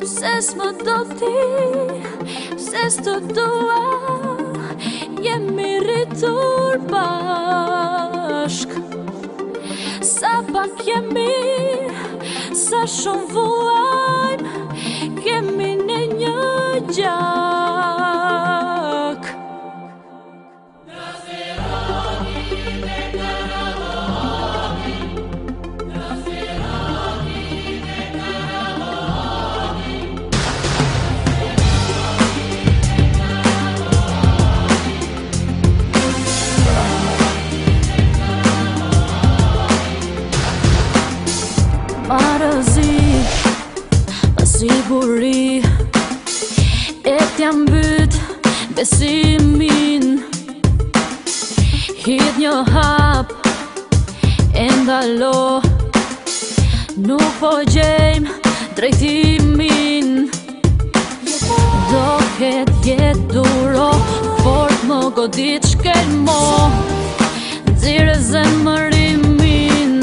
Pse s'më do ti, pse s'të dua, jemi rritur bashk Sa pak sa shumë vuajnë, kemi në një gjatë si buri E t'jam mbyt, besimin Hidh një hap, e ndalo Nuk po gjejmë drejtimin Do ket jet duro, fort më godit shkel mo Dzire zë më rimin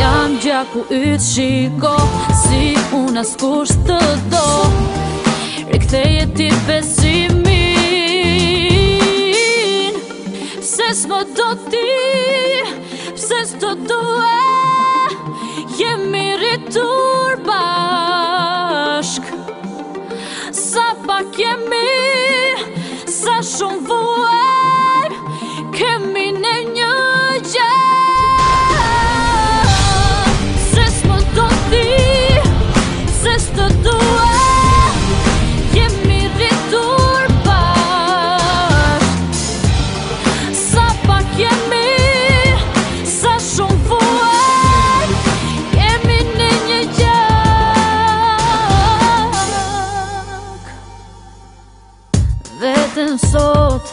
Jam gjaku shiko, si unë asë kush të do Rikëtej ti besimin Se do ti, se s'to duhe, Jemi rritur bashk Sa pak jemi, sa shumë vuaj Kemi në një jetën sot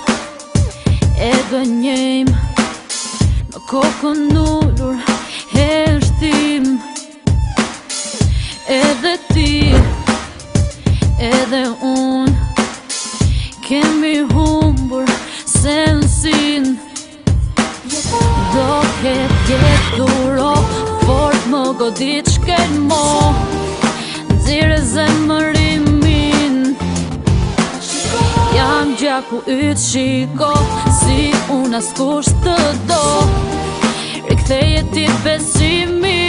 E gënjëjmë Në kokën nullur E shtim Edhe ti Edhe un Kemi humbur Sensin Do ketë jetë duro Fort më godit shkel mor ku ytë shiko Si unë askusht të do Rikëtheje ti besimin